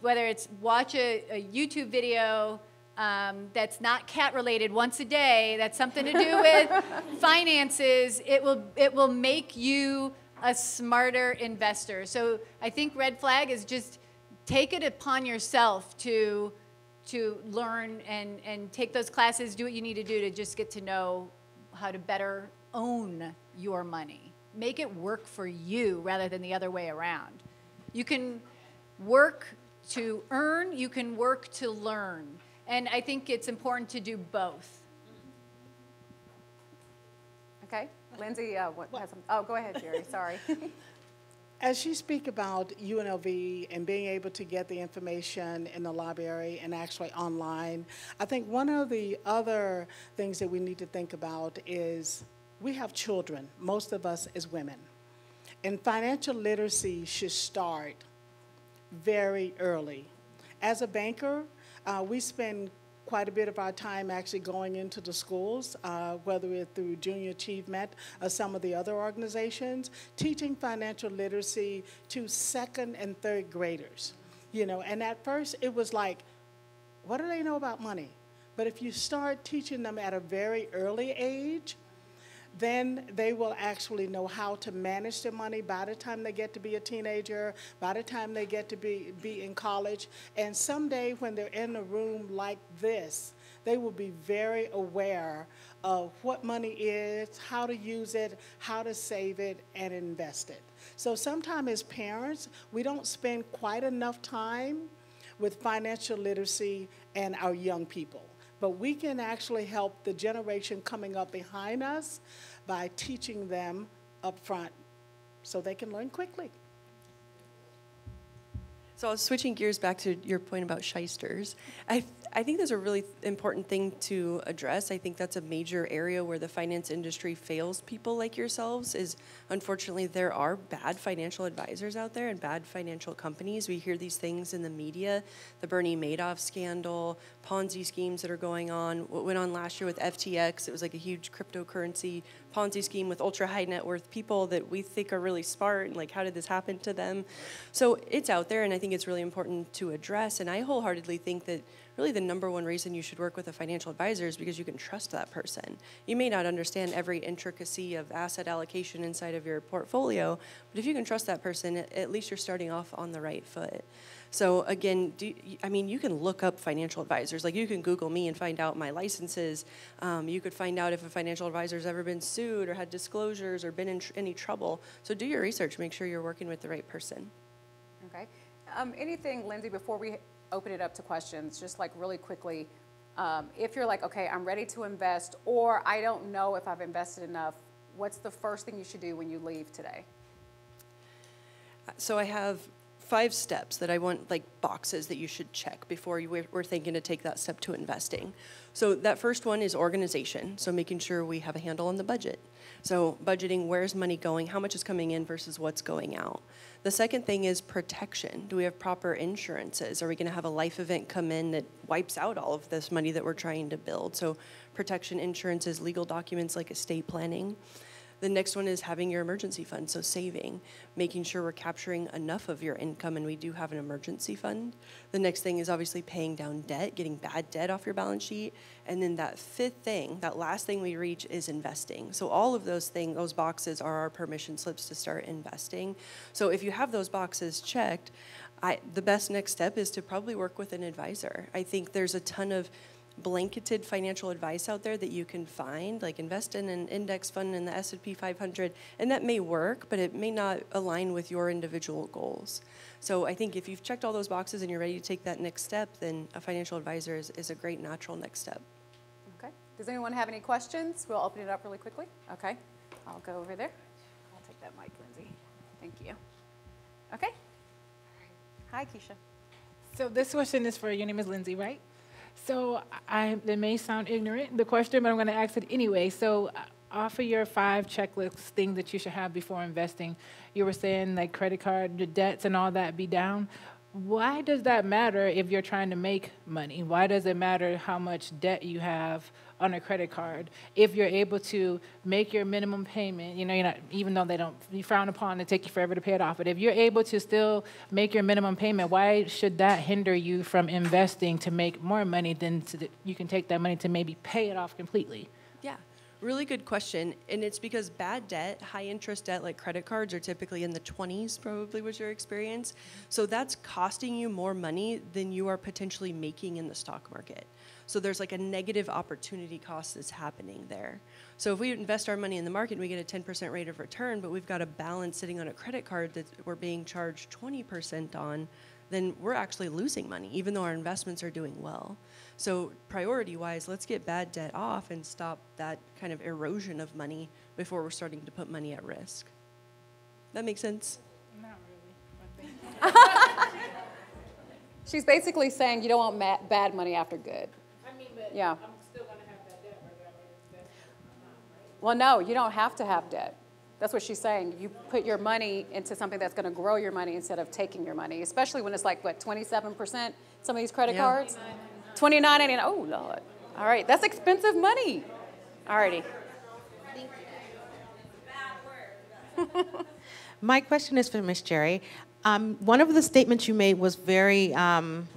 whether it's watch a, a YouTube video um, that's not cat related once a day, that's something to do with finances, it will, it will make you a smarter investor. So I think red flag is just take it upon yourself to to learn and, and take those classes, do what you need to do to just get to know how to better own your money. Make it work for you rather than the other way around. You can work to earn, you can work to learn. And I think it's important to do both. Okay, Lynsey, uh, what has some, oh, go ahead, Jerrie, sorry. As you speak about UNLV and being able to get the information in the library and actually online, I think one of the other things that we need to think about is we have children, most of us as women. And financial literacy should start very early. As a banker, uh, we spend quite a bit of our time actually going into the schools, uh, whether it's through Junior Achievement or some of the other organizations, teaching financial literacy to second and third graders. You know, and at first it was like, what do they know about money? But if you start teaching them at a very early age, then they will actually know how to manage their money by the time they get to be a teenager, by the time they get to be, be in college. And someday when they're in a room like this, they will be very aware of what money is, how to use it, how to save it, and invest it. So sometimes as parents, we don't spend quite enough time with financial literacy and our young people but we can actually help the generation coming up behind us by teaching them up front so they can learn quickly. So switching gears back to your point about shysters, I, I think that's a really important thing to address. I think that's a major area where the finance industry fails people like yourselves is unfortunately there are bad financial advisors out there and bad financial companies. We hear these things in the media, the Bernie Madoff scandal, Ponzi schemes that are going on. What went on last year with FTX, it was like a huge cryptocurrency Ponzi scheme with ultra high net worth people that we think are really smart and like how did this happen to them? So it's out there and I think it's really important to address and I wholeheartedly think that really the number one reason you should work with a financial advisor is because you can trust that person. You may not understand every intricacy of asset allocation inside of your portfolio, but if you can trust that person, at least you're starting off on the right foot. So again, do, I mean, you can look up financial advisors. Like you can Google me and find out my licenses. Um, you could find out if a financial advisor has ever been sued or had disclosures or been in tr- any trouble. So do your research. Make sure you're working with the right person. Okay. Um, anything, Lynsey, before we open it up to questions, just like really quickly, um, if you're like, okay, I'm ready to invest, or I don't know if I've invested enough, what's the first thing you should do when you leave today? So I have five steps that I want, like boxes that you should check before you were thinking to take that step to investing. So that first one is organization. So making sure we have a handle on the budget. So budgeting where's money going, how much is coming in versus what's going out. The second thing is protection. Do we have proper insurances? Are we going to have a life event come in that wipes out all of this money that we're trying to build? So protection insurances, legal documents like estate planning. The next one is having your emergency fund, so saving, making sure we're capturing enough of your income, and we do have an emergency fund. The next thing is obviously paying down debt, getting bad debt off your balance sheet. And then that fifth thing, that last thing we reach is investing. So all of those things, those boxes are our permission slips to start investing. So if you have those boxes checked, I, the best next step is to probably work with an advisor. I think there's a ton of blanketed financial advice out there that you can find like invest in an index fund in the s&p 500 and that may work but it may not align with your individual goals. So i think if you've checked all those boxes and you're ready to take that next step then a financial advisor is, is a great natural next step. Okay. Does anyone have any questions? We'll open it up really quickly. Okay. I'll go over there. I'll take that mic Lynsey. Thank you. Okay. Hi keisha. So this question is for your name is Lynsey right so I, it may sound ignorant, the question, but I'm going to ask it anyway. So uh, off of your five checklist things that you should have before investing, you were saying like credit card, your debts and all that be down. Why does that matter if you're trying to make money? Why does it matter how much debt you have on a credit card if you're able to make your minimum payment? You know, not, even though they don't you frown upon and take you forever to pay it off, but if you're able to still make your minimum payment, why should that hinder you from investing to make more money than to, you can take that money to maybe pay it off completely? Yeah, really good question. And it's because bad debt, high interest debt like credit cards are typically in the 20s, probably was your experience. So that's costing you more money than you are potentially making in the stock market. So there's like a negative opportunity cost that's happening there. So if we invest our money in the market we get a 10% rate of return, but we've got a balance sitting on a credit card that we're being charged 20% on, then we're actually losing money, even though our investments are doing well. So, priority wise, let's get bad debt off and stop that kind of erosion of money before we're starting to put money at risk. That makes sense? Not really. but thank you. She's basically saying you don't want ma- bad money after good. I mean, but Yeah. I'm still gonna have that debt whether I invest or not, right? Well, no, you don't have to have debt. That's what she's saying. You put your money into something that's going to grow your money instead of taking your money, especially when it's like, what, 27%? Some of these credit Yeah. cards? 29 Oh, Lord. All right, that's expensive money. All righty. My question is for Ms. Jerrie. Um, one of the statements you made was very, um,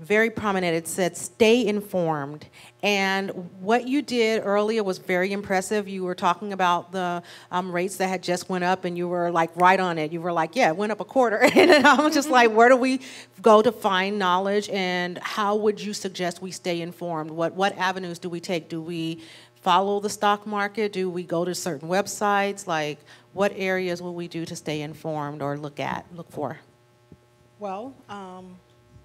very prominent. It said, "Stay informed." And what you did earlier was very impressive. You were talking about the um, rates that had just went up, and you were like right on it. You were like, "Yeah, it went up a quarter." and I was just like, "Where do we go to find knowledge? And how would you suggest we stay informed? What what avenues do we take? Do we follow the stock market? Do we go to certain websites? Like, what areas will we do to stay informed or look at, look for? Well, um,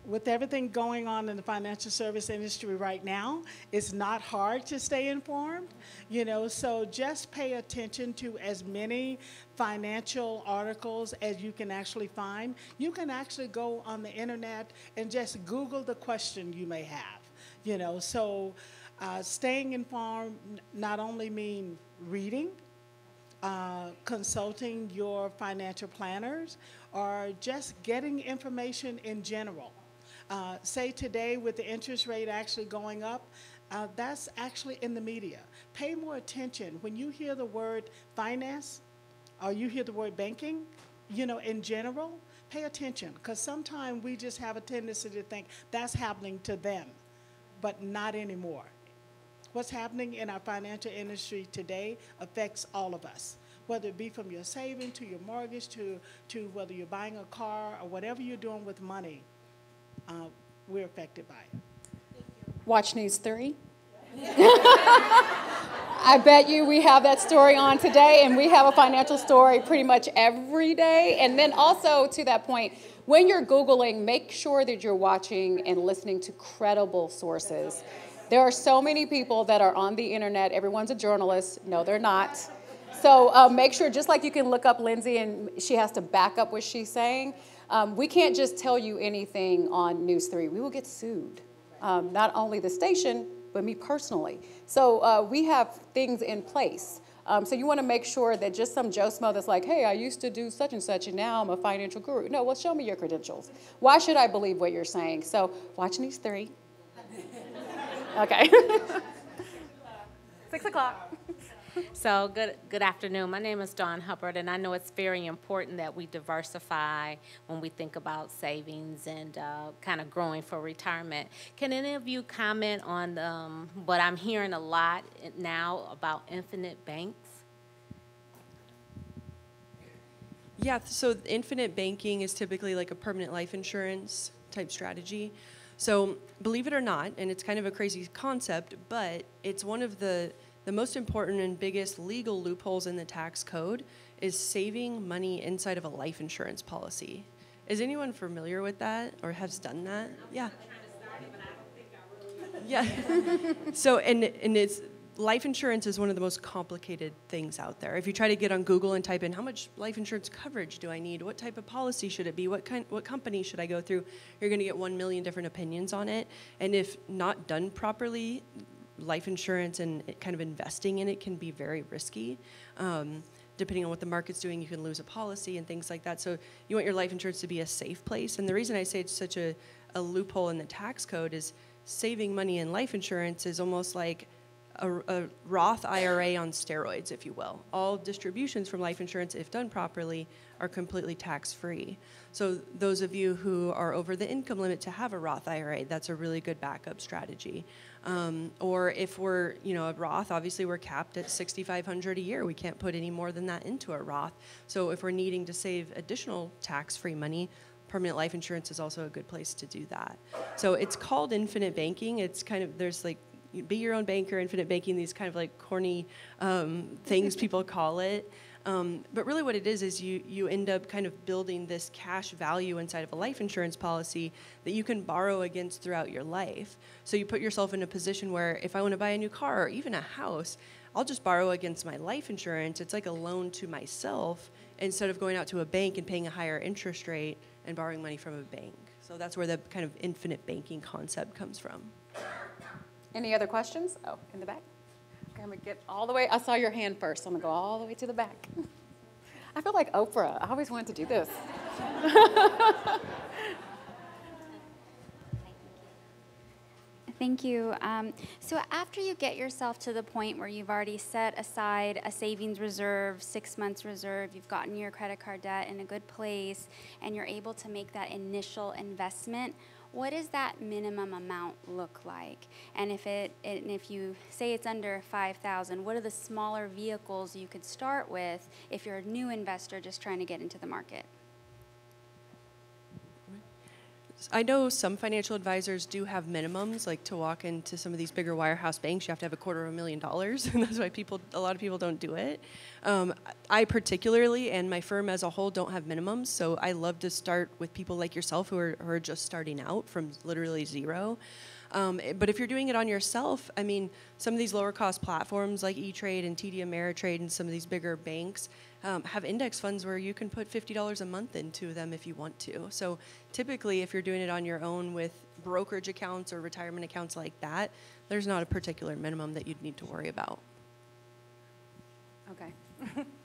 with everything going on in the financial service industry right now, it's not hard to stay informed. You know, so just pay attention to as many financial articles as you can actually find. You can actually go on the internet and just Google the question you may have. You know, so uh, staying informed not only mean reading, uh, consulting your financial planners or just getting information in general. Uh, say today with the interest rate actually going up, uh, that's actually in the media. Pay more attention. When you hear the word finance or you hear the word banking, you know, in general, pay attention because sometimes we just have a tendency to think that's happening to them, but not anymore what's happening in our financial industry today affects all of us, whether it be from your saving to your mortgage to, to whether you're buying a car or whatever you're doing with money, uh, we're affected by it. Watch News 3. I bet you we have that story on today, and we have a financial story pretty much every day. And then also, to that point, when you're Googling, make sure that you're watching and listening to credible sources. There are so many people that are on the internet. Everyone's a journalist. No, they're not. So uh, make sure, just like you can look up Lynsey and she has to back up what she's saying, um, we can't just tell you anything on News 3. We will get sued. Um, not only the station, but me personally. So uh, we have things in place. Um, so you want to make sure that just some Joe Schmo that's like, hey, I used to do such and such, and now I'm a financial guru. No, well, show me your credentials. Why should I believe what you're saying? So watch News 3. Okay. Six o'clock. So, good, good afternoon. My name is Dawn Hubbard, and I know it's very important that we diversify when we think about savings and uh, kind of growing for retirement. Can any of you comment on um, what I'm hearing a lot now about infinite banks? Yeah, so infinite banking is typically like a permanent life insurance type strategy. So believe it or not, and it's kind of a crazy concept, but it's one of the the most important and biggest legal loopholes in the tax code is saving money inside of a life insurance policy. Is anyone familiar with that or has done that? Yeah. Yeah. so and and it's life insurance is one of the most complicated things out there. If you try to get on Google and type in how much life insurance coverage do I need, what type of policy should it be, what kind, what company should I go through, you're going to get one million different opinions on it. And if not done properly, life insurance and kind of investing in it can be very risky. Um, depending on what the market's doing, you can lose a policy and things like that. So you want your life insurance to be a safe place. And the reason I say it's such a, a loophole in the tax code is saving money in life insurance is almost like a, a, Roth IRA on steroids, if you will. All distributions from life insurance, if done properly, are completely tax free. So, those of you who are over the income limit to have a Roth IRA, that's a really good backup strategy. Um, or if we're, you know, a Roth, obviously we're capped at 6,500 a year. We can't put any more than that into a Roth. So, if we're needing to save additional tax free money, permanent life insurance is also a good place to do that. So it's called infinite banking. It's kind of there's like be your own banker, infinite banking, these kind of like corny um, things people call it. Um, but really, what it is is you you end up kind of building this cash value inside of a life insurance policy that you can borrow against throughout your life. So you put yourself in a position where if I want to buy a new car or even a house, I'll just borrow against my life insurance. It's like a loan to myself instead of going out to a bank and paying a higher interest rate and borrowing money from a bank. So that's where the kind of infinite banking concept comes from. Any other questions? Oh, in the back. Okay, I'm gonna get all the way. I saw your hand first. I'm gonna go all the way to the back. I feel like Oprah. I always wanted to do this. Thank you. Um, so after you get yourself to the point where you've already set aside a savings reserve, six months reserve, you've gotten your credit card debt in a good place, and you're able to make that initial investment, what does that minimum amount look like? And if it, and if you say it's under 5,000, what are the smaller vehicles you could start with if you're a new investor just trying to get into the market? I know some financial advisors do have minimums, like to walk into some of these bigger wirehouse banks, you have to have a quarter of a million dollars, and that's why people, a lot of people don't do it. Um, I particularly, and my firm as a whole, don't have minimums, so I love to start with people like yourself who are, who are just starting out from literally zero. Um, but if you're doing it on yourself, I mean, some of these lower cost platforms like E Trade and TD Ameritrade and some of these bigger banks um, have index funds where you can put $50 a month into them if you want to. So typically, if you're doing it on your own with brokerage accounts or retirement accounts like that, there's not a particular minimum that you'd need to worry about. Okay.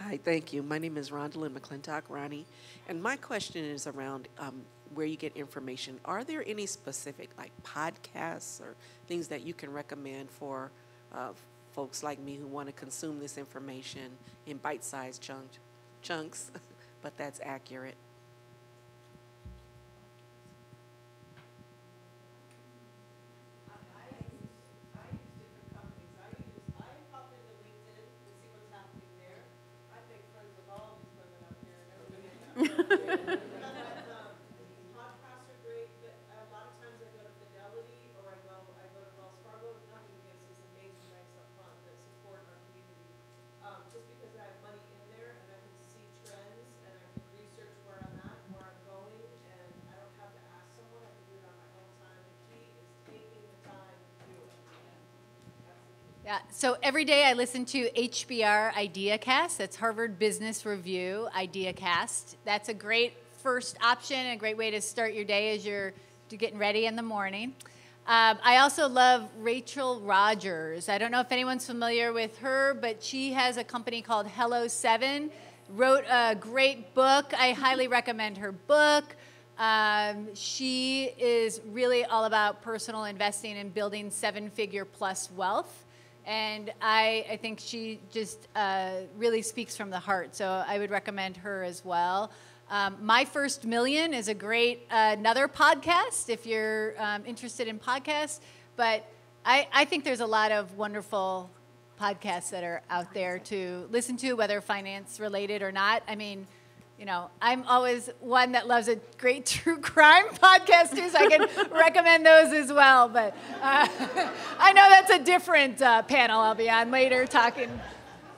Hi, thank you. My name is Rondalyn McClintock, Ronnie, and my question is around um, where you get information. Are there any specific like podcasts or things that you can recommend for uh, folks like me who want to consume this information in bite-sized chunk, chunks, but that's accurate. Yeah, so every day I listen to HBR IdeaCast. That's Harvard Business Review IdeaCast. That's a great first option, a great way to start your day as you're getting ready in the morning. Um, I also love Rachel Rogers. I don't know if anyone's familiar with her, but she has a company called Hello Seven. Wrote a great book. I highly recommend her book. Um, she is really all about personal investing and building seven figure plus wealth. And I, I think she just uh, really speaks from the heart. So I would recommend her as well. Um, My First Million is a great uh, another podcast if you're um, interested in podcasts. But I, I think there's a lot of wonderful podcasts that are out there to listen to, whether finance related or not. I mean, you know, I'm always one that loves a great true crime podcast too, so I can recommend those as well. But uh, I know that's a different uh, panel I'll be on later talking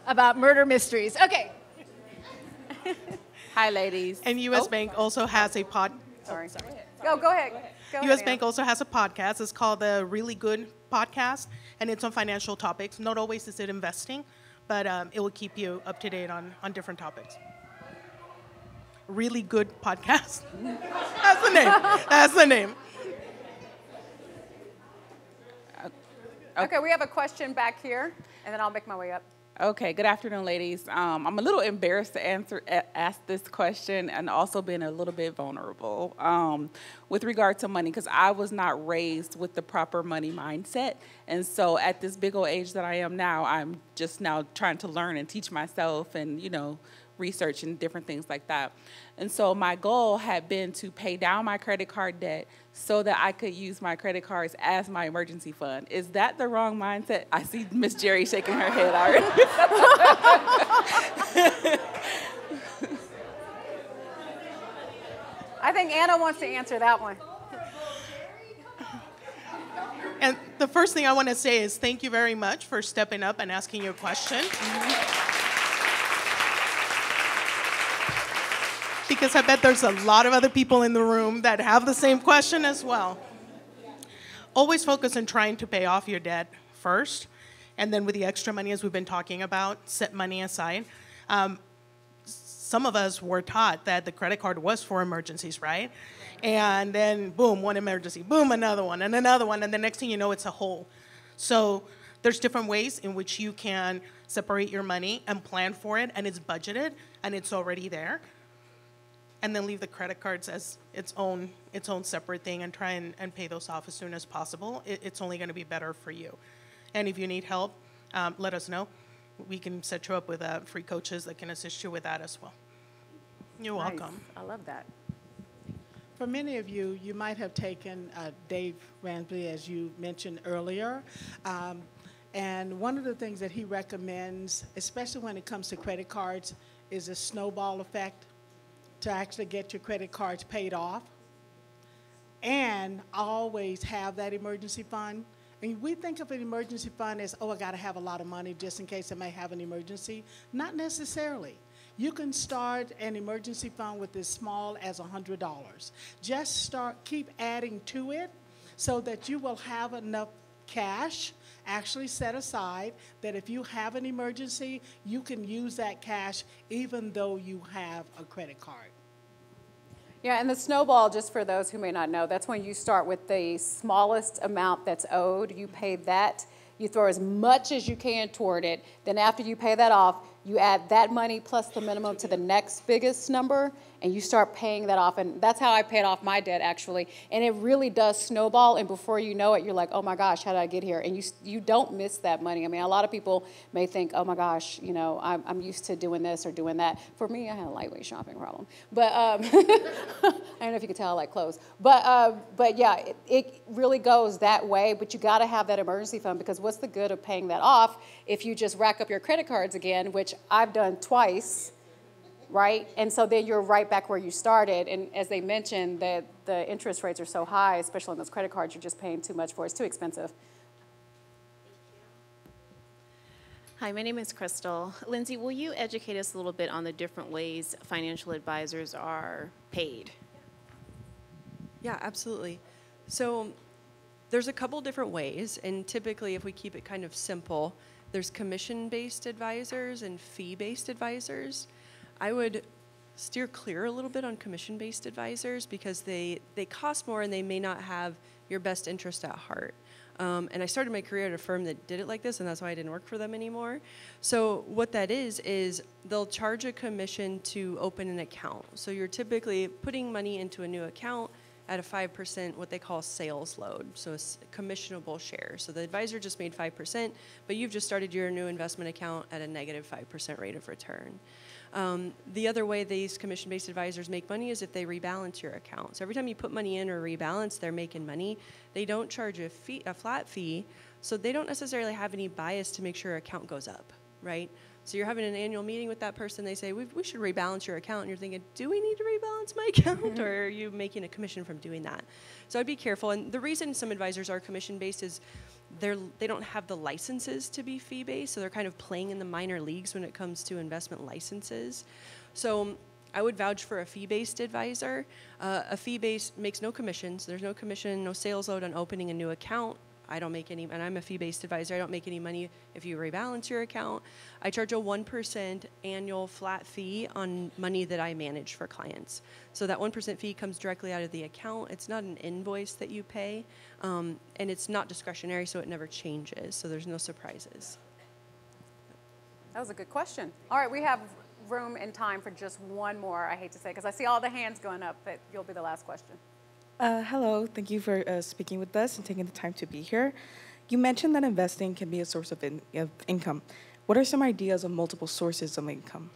about murder mysteries. Okay. Hi, ladies. And U.S. Oh. Bank also has a pod. Sorry. sorry. Go, go ahead. Go U.S. ahead, Bank also has a podcast. It's called the Really Good Podcast, and it's on financial topics. Not always is it investing, but um, it will keep you up to date on, on different topics. Really Good Podcast. That's the name. That's the name. Okay, we have a question back here, and then I'll make my way up. Okay, good afternoon, ladies. Um, I'm a little embarrassed to answer ask this question, and also being a little bit vulnerable um, with regard to money, because I was not raised with the proper money mindset, and so at this big old age that I am now, I'm just now trying to learn and teach myself, and you know, research and different things like that. And so my goal had been to pay down my credit card debt so that I could use my credit cards as my emergency fund. Is that the wrong mindset? I see Miss Jerrie shaking her head already. I think Ana wants to answer that one. And the first thing I want to say is thank you very much for stepping up and asking your question. Mm-hmm. Because I bet there's a lot of other people in the room that have the same question as well. Always focus on trying to pay off your debt first, and then with the extra money, as we've been talking about, set money aside. Um, some of us were taught that the credit card was for emergencies, right? And then boom, one emergency, boom, another one, and another one, and the next thing you know, it's a hole. So there's different ways in which you can separate your money and plan for it, and it's budgeted and it's already there. And then leave the credit cards as its own its own separate thing and try and, and pay those off as soon as possible. It, it's only going to be better for you. And if you need help, um, let us know. We can set you up with uh, free coaches that can assist you with that as well. You're Nice. welcome. I love that. For many of you, you might have taken uh, Dave Ramsey, as you mentioned earlier. Um, and one of the things that he recommends, especially when it comes to credit cards, is a snowball effect to actually get your credit cards paid off. And always have that emergency fund. And we think of an emergency fund as, oh, I got to have a lot of money just in case I may have an emergency. Not necessarily. You can start an emergency fund with as small as $100. Just start, keep adding to it so that you will have enough cash actually set aside that if you have an emergency, you can use that cash even though you have a credit card. Yeah, and the snowball, just for those who may not know, that's when you start with the smallest amount that's owed. You pay that, you throw as much as you can toward it. Then after you pay that off, you add that money plus the minimum to the next biggest number, and you start paying that off. And that's how I paid off my debt, actually. And it really does snowball, and before you know it, you're like, oh my gosh, how did I get here? And you, you don't miss that money. I mean, a lot of people may think, oh my gosh, you know, I'm, I'm used to doing this or doing that. For me, I had a lightweight shopping problem. But um, I don't know if you could tell I like clothes. But, uh, but yeah, it, it really goes that way, but you got to have that emergency fund because what's the good of paying that off if you just rack up your credit cards again, which I've done twice, right? And so then you're right back where you started. And as they mentioned, that the interest rates are so high, especially on those credit cards, you're just paying too much for it. It's too expensive. Hi, my name is Crystal. Lynsey, will you educate us a little bit on the different ways financial advisors are paid? Yeah, absolutely. So there's a couple different ways, and typically, if we keep it kind of simple, there's commission based advisors and fee based advisors. I would steer clear a little bit on commission based advisors because they, they cost more and they may not have your best interest at heart. Um, and I started my career at a firm that did it like this, and that's why I didn't work for them anymore. So, what that is, is they'll charge a commission to open an account. So, you're typically putting money into a new account at a 5% what they call sales load, so it's commissionable share. So the advisor just made 5%, but you've just started your new investment account at a negative 5% rate of return. Um, the other way these commission based advisors make money is if they rebalance your account. So every time you put money in or rebalance, they're making money. They don't charge a, fee, a flat fee, so they don't necessarily have any bias to make sure your account goes up, right? So you're having an annual meeting with that person. They say we, we should rebalance your account, and you're thinking, do we need to rebalance my account, or are you making a commission from doing that? So I'd be careful. And the reason some advisors are commission based is they're they don't have the licenses to be fee based, so they're kind of playing in the minor leagues when it comes to investment licenses. So I would vouch for a fee based advisor. Uh, a fee based makes no commissions. There's no commission, no sales load on opening a new account. I don't make any, and I'm a fee based advisor. I don't make any money if you rebalance your account. I charge a 1% annual flat fee on money that I manage for clients. So that 1% fee comes directly out of the account. It's not an invoice that you pay, um, and it's not discretionary, so it never changes. So there's no surprises. That was a good question. All right, we have room and time for just one more, I hate to say, because I see all the hands going up, but you'll be the last question. Uh, hello, thank you for uh, speaking with us and taking the time to be here. You mentioned that investing can be a source of, in, of income. What are some ideas of multiple sources of income?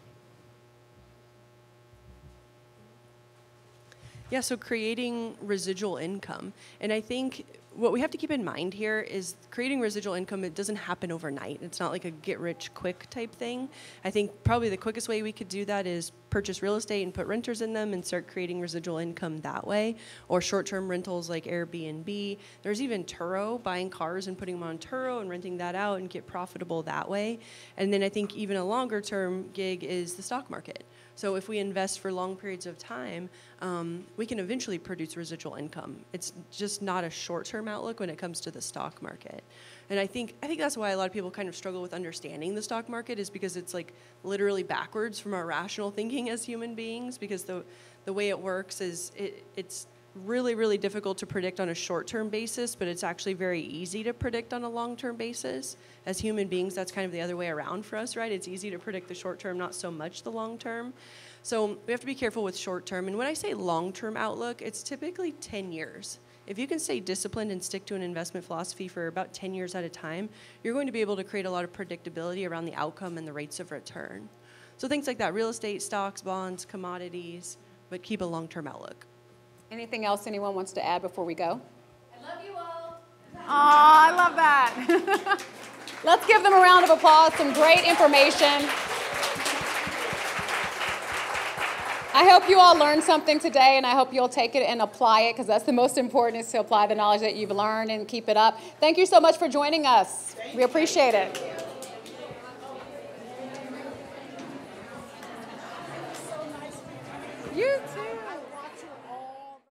Yeah, so creating residual income. And I think what we have to keep in mind here is creating residual income, it doesn't happen overnight. It's not like a get rich quick type thing. I think probably the quickest way we could do that is purchase real estate and put renters in them and start creating residual income that way, or short term rentals like Airbnb. There's even Turo, buying cars and putting them on Turo and renting that out and get profitable that way. And then I think even a longer term gig is the stock market. So if we invest for long periods of time, um, we can eventually produce residual income. It's just not a short-term outlook when it comes to the stock market. And I think I think that's why a lot of people kind of struggle with understanding the stock market is because it's like literally backwards from our rational thinking as human beings because the the way it works is it, it's really, really difficult to predict on a short term basis, but it's actually very easy to predict on a long term basis. As human beings, that's kind of the other way around for us, right? It's easy to predict the short term, not so much the long term. So we have to be careful with short term. And when I say long term outlook, it's typically 10 years. If you can stay disciplined and stick to an investment philosophy for about 10 years at a time, you're going to be able to create a lot of predictability around the outcome and the rates of return. So things like that real estate, stocks, bonds, commodities, but keep a long term outlook. Anything else anyone wants to add before we go? I love you all. Aw, I love that. Let's give them a round of applause. Some great information. I hope you all learned something today, and I hope you'll take it and apply it because that's the most important is to apply the knowledge that you've learned and keep it up. Thank you so much for joining us. We appreciate it. You too.